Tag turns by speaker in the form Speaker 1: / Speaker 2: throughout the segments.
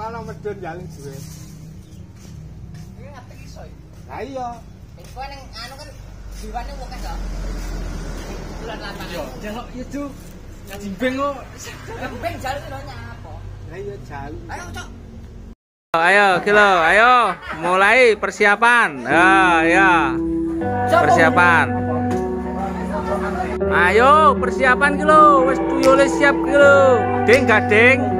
Speaker 1: kono medun jaling duwe.
Speaker 2: Ini ngerti iso ya.
Speaker 1: Lah iya.
Speaker 2: Eh, ning anu kan jiwane wong kan Bulan lapangan.
Speaker 3: Yo, jaluk itu. Kok.
Speaker 2: Lho nyapa.
Speaker 1: Lah iya.
Speaker 2: Ayo, Cok.
Speaker 4: Ayo, kilo, ayo, mulai persiapan. Ya, ya. Persiapan. Ayo, persiapan kilo. Wis tuyule siap kilo. Ding gading.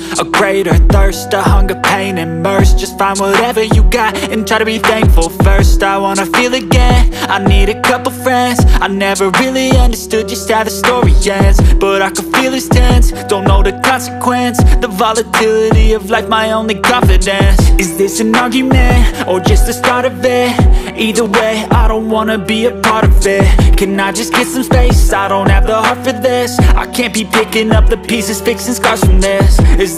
Speaker 5: A greater thirst, a hunger, pain, mercy. Just find whatever you got and try to be thankful first. I wanna feel again, I need a couple friends. I never really understood just how the story ends But I can feel it's tense, don't know the consequence The volatility of life, my only confidence. Is this an argument, or just the start of it? Either way, I don't wanna be a part of it. Can I just get some space? I don't have the heart for this. I can't be picking up the pieces, fixing scars from this. Is